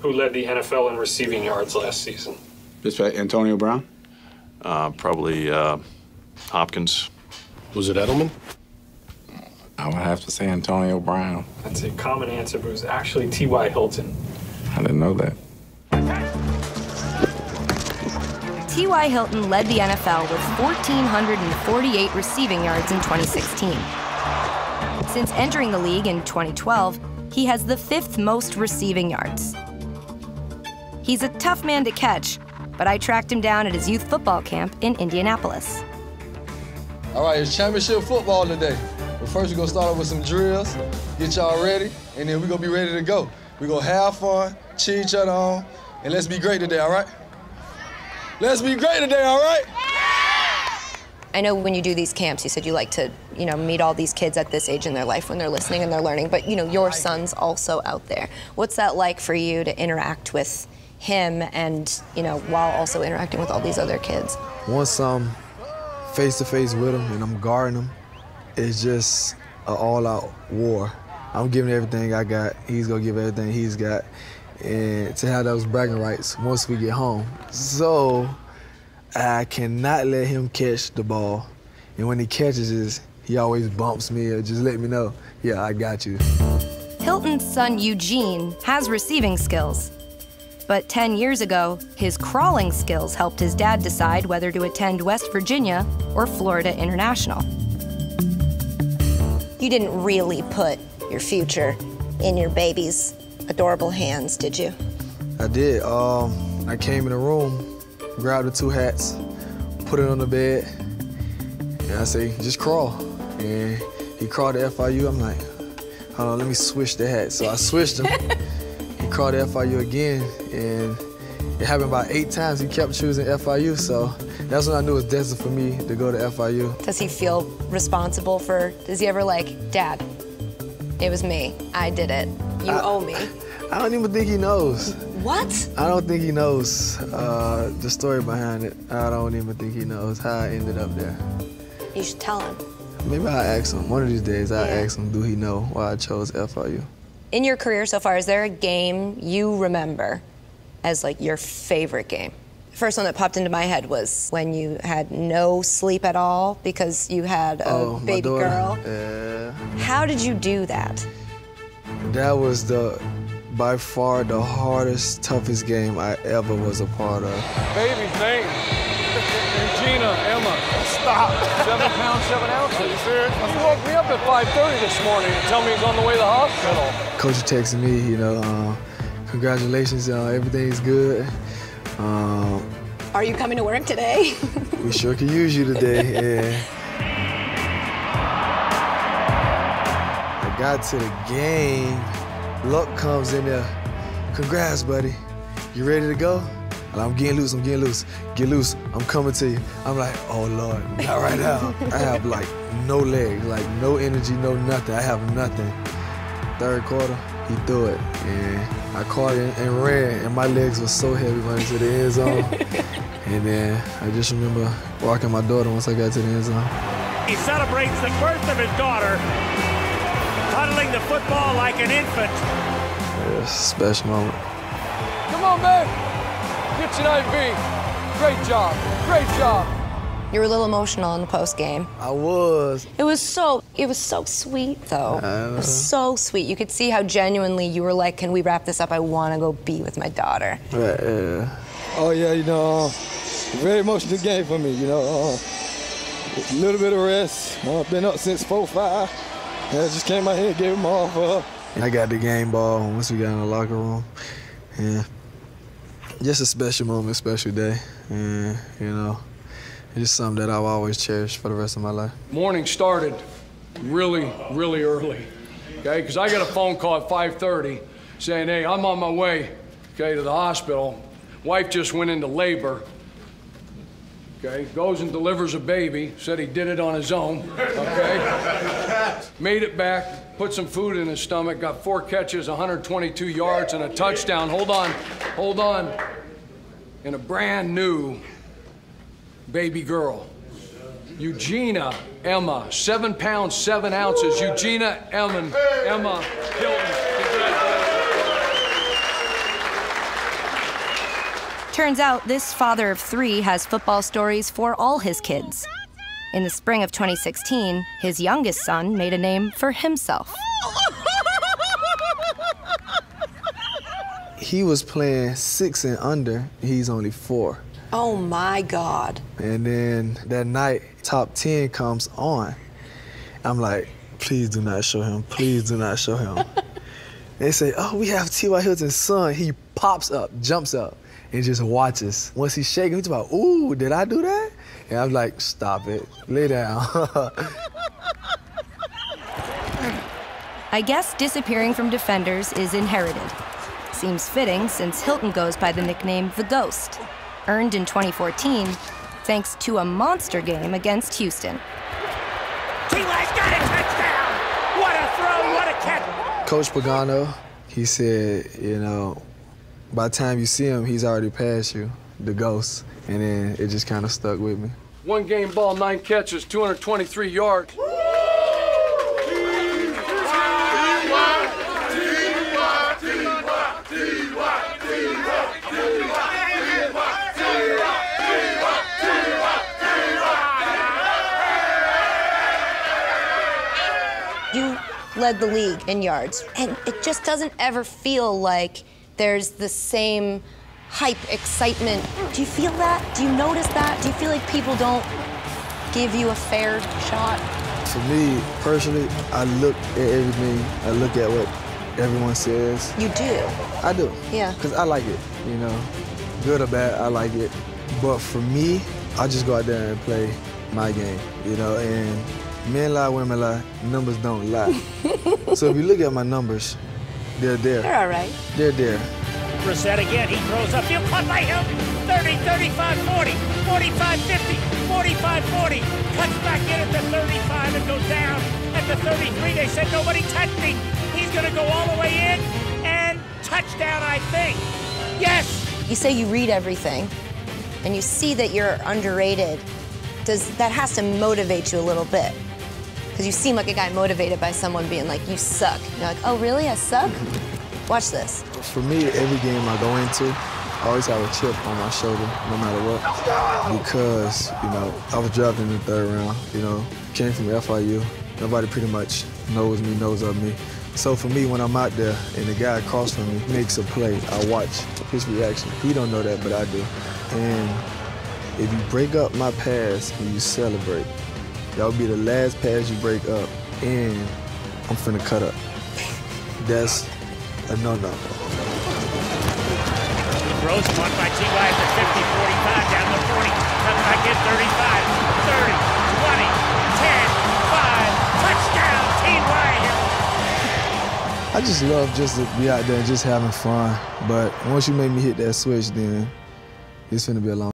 Who led the NFL in receiving yards last season? Just Antonio Brown? Uh, probably uh, Hopkins. Was it Edelman? I would have to say Antonio Brown. That's a common answer, but it was actually T.Y. Hilton. I didn't know that. T.Y. Hilton led the NFL with 1,448 receiving yards in 2016. Since entering the league in 2012, he has the fifth most receiving yards. He's a tough man to catch, but I tracked him down at his youth football camp in Indianapolis. All right, it's championship football today. But first, we're gonna start off with some drills, get y'all ready, and then we're gonna be ready to go. We're gonna have fun, cheer each other on, and let's be great today, all right? Let's be great today, all right? I know when you do these camps, you said you like to, you know, meet all these kids at this age in their life when they're listening and they're learning, but you know, your son's also out there. What's that like for you to interact with him and, you know, while also interacting with all these other kids? Once I'm face to face with him and I'm guarding him, it's just an all out war. I'm giving everything I got, he's gonna give everything he's got and to have those bragging rights once we get home. So I cannot let him catch the ball. And when he catches it, he always bumps me or just let me know, yeah, I got you. Hilton's son Eugene has receiving skills. But 10 years ago, his crawling skills helped his dad decide whether to attend West Virginia or Florida International. You didn't really put your future in your baby's adorable hands, did you? I did. Um, I came in the room, grabbed the two hats, put it on the bed, and I say, just crawl. And he crawled to FIU. I'm like, hold on, let me switch the hat. So I switched him. to FIU again, and it happened about eight times. He kept choosing FIU, so that's when I knew it was destined for me to go to FIU. Does he feel responsible for, does he ever like, Dad, it was me, I did it, you I, owe me? I don't even think he knows. What? I don't think he knows uh, the story behind it. I don't even think he knows how I ended up there. You should tell him. Maybe I'll ask him. One of these days, I'll yeah. ask him, do he know why I chose FIU? In your career so far, is there a game you remember as like your favorite game? The First one that popped into my head was when you had no sleep at all because you had a oh, baby girl. Yeah. How did you do that? That was the by far the hardest, toughest game I ever was a part of. Baby's name, Regina Emma. Seven pounds, seven ounces. Are you serious? He woke me up at 5.30 this morning and tell me he's on the way to the hospital. Coach texted me, you know, uh, congratulations, uh, everything's good. Um, Are you coming to work today? we sure could use you today, yeah. I got to the game Luck comes in there. Congrats, buddy. You ready to go? And I'm getting loose, I'm getting loose. Get loose, I'm coming to you. I'm like, oh Lord, not right now. I have like no legs, like no energy, no nothing. I have nothing. Third quarter, he threw it. And I caught it and ran, and my legs were so heavy running to the end zone. and then I just remember walking my daughter once I got to the end zone. He celebrates the birth of his daughter cuddling the football like an infant. Yeah, special moment. Come on, man. Get your IV. Great job. Great job. You were a little emotional in the post game. I was. It was so it was so sweet though. It was so sweet. You could see how genuinely you were like, "Can we wrap this up? I want to go be with my daughter." Right. Yeah. Oh yeah, you know, uh, very emotional game for me. You know, uh, a little bit of rest. I've uh, been up since four five. Yeah, just came out here, gave him off. Uh. I got the game ball once we got in the locker room. Yeah, just a special moment, special day. And, you know, it's just something that I'll always cherish for the rest of my life. Morning started really, really early, okay? Because I got a phone call at 5.30 saying, hey, I'm on my way, okay, to the hospital. Wife just went into labor. Okay, goes and delivers a baby, said he did it on his own, okay? Made it back, put some food in his stomach, got four catches, 122 yards, and a touchdown. Hold on, hold on. And a brand new baby girl. Eugenia Emma, seven pounds, seven ounces. Eugenia Emma, Emma. Turns out this father of three has football stories for all his kids. In the spring of 2016, his youngest son made a name for himself. He was playing six and under. He's only four. Oh my God. And then that night, top 10 comes on. I'm like, please do not show him. Please do not show him. they say, oh, we have T.Y. Hilton's son. He pops up, jumps up, and just watches. Once he's shaking, he's about, ooh, did I do that? And I'm like, stop it, lay down. I guess disappearing from defenders is inherited. Seems fitting since Hilton goes by the nickname The Ghost, earned in 2014 thanks to a monster game against Houston. T.Y.'s got a touchdown! What a throw, what a catch! Coach Pagano, he said, you know, by the time you see him, he's already past you, the ghost. And then it just kind of stuck with me. One game ball, nine catches, 223 yards. You led the league in yards, and it just doesn't ever feel like there's the same hype, excitement. Do you feel that? Do you notice that? Do you feel like people don't give you a fair shot? For me, personally, I look at everything. I look at what everyone says. You do. I do. Yeah. Because I like it, you know. Good or bad, I like it. But for me, I just go out there and play my game, you know, and men lie, women lie, numbers don't lie. so if you look at my numbers, they're there. They're all right. They're there. Brissett again, he throws upfield, caught by Hilton. 30, 35, 40, 45, 50, 45, 40. Cuts back in at the 35 and goes down at the 33. They said nobody touched me. He's going to go all the way in and touchdown, I think. Yes! You say you read everything, and you see that you're underrated. Does that has to motivate you a little bit? Because you seem like a guy motivated by someone being like, "You suck." You're like, "Oh, really? I suck." Watch this. For me, every game I go into, I always have a chip on my shoulder, no matter what. Because, you know, I was drafted in the third round, you know, came from FIU. Nobody pretty much knows me, knows of me. So for me, when I'm out there and the guy across from me makes a play, I watch his reaction. He don't know that, but I do. And if you break up my pass and you celebrate, that'll be the last pass you break up, and I'm finna cut up. That's a no-no. Throws one by T.Y. at the 50, 45, down the 40. Comes back in 35, 30, 20, 10, 5. Touchdown, T.Y. I just love just to be out there just having fun. But once you make me hit that switch, then it's gonna be a long